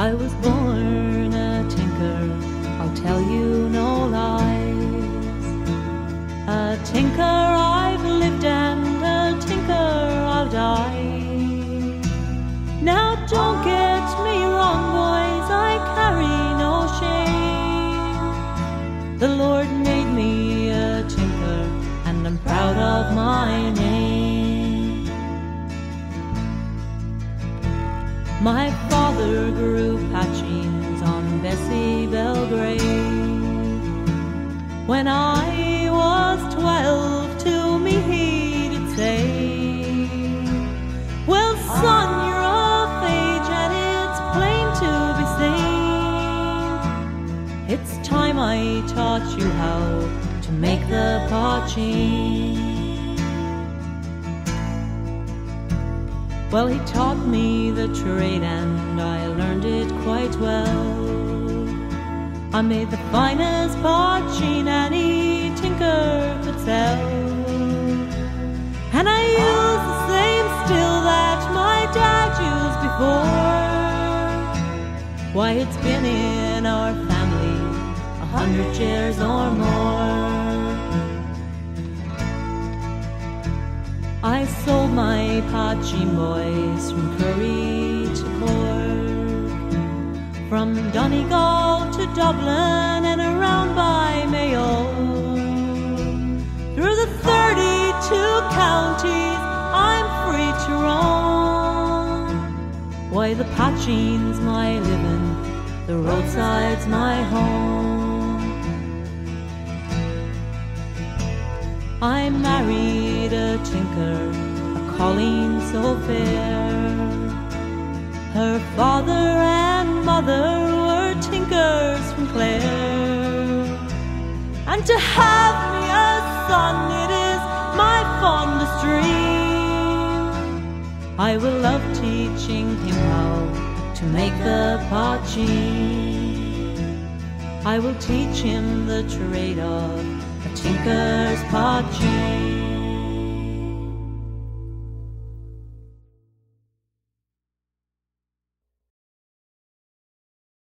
I was born a tinker, I'll tell you no lies. A tinker I've lived and a tinker I'll die. Now don't get me wrong, boys, I carry no shame. The Lord made me a tinker, and I'm proud of my name. My father grew When I was twelve, to me he did say, Well, son, you're of age and it's plain to be seen. It's time I taught you how to make the potcheen. Well, he taught me the trade and I learned it quite well. I made the finest potcheen any tinker could sell. And I used the same still that my dad used before. Why, it's been in our family a hundred years or more. I sold my potcheen boys from Kerry from Donegal to Dublin and around by Mayo. Through the 32 counties, I'm free to roam. Why, the potcheen's my living, the roadside's my home. I married a tinker, a Colleen so fair. And to have me a son, it is my fondest dream. I will love teaching him how to make the potcheen. I will teach him the trade of a tinker's potcheen.